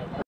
today.